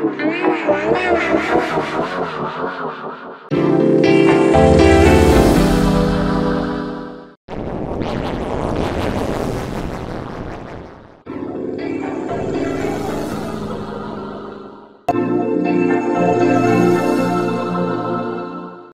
I'm